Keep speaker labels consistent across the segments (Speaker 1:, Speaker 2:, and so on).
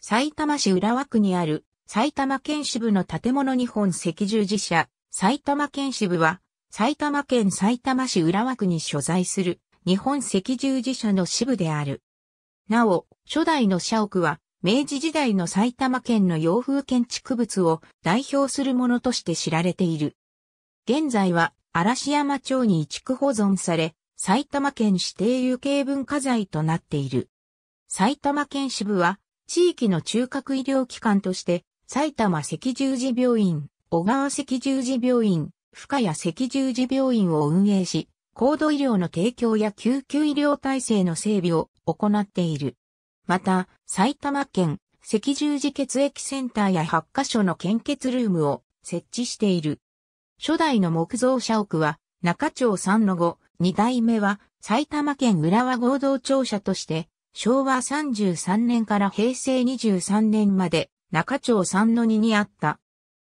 Speaker 1: 埼玉市浦和区にある埼玉県支部の建物日本赤十字社埼玉県支部は埼玉県埼玉市浦和区に所在する日本赤十字社の支部である。なお、初代の社屋は明治時代の埼玉県の洋風建築物を代表するものとして知られている。現在は嵐山町に移築保存され、埼玉県指定有形文化財となっている。埼玉県支部は地域の中核医療機関として埼玉赤十字病院、小川赤十字病院、深谷赤十字病院を運営し、高度医療の提供や救急医療体制の整備を行っている。また、埼玉県赤十字血液センターや8カ所の献血ルームを設置している。初代の木造社屋は中町3の5、2代目は埼玉県浦和合同庁舎として昭和33年から平成23年まで中町3の2にあった。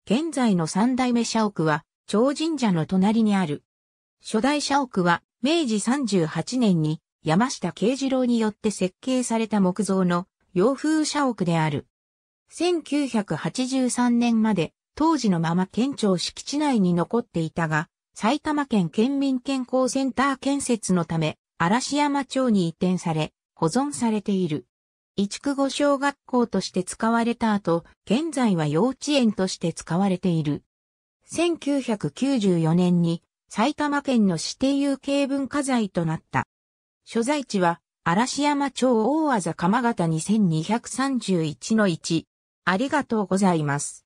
Speaker 1: 現在の3代目社屋は超神社の隣にある。初代社屋は明治38年に山下慶次郎によって設計された木造の洋風社屋である。1983年まで当時のまま県庁敷地内に残っていたが、埼玉県県民健康センター建設のため、嵐山町に移転され、保存されている。一区後小学校として使われた後、現在は幼稚園として使われている。1994年に埼玉県の指定有形文化財となった。所在地は、嵐山町大字鎌形2231-1。ありがとうございます。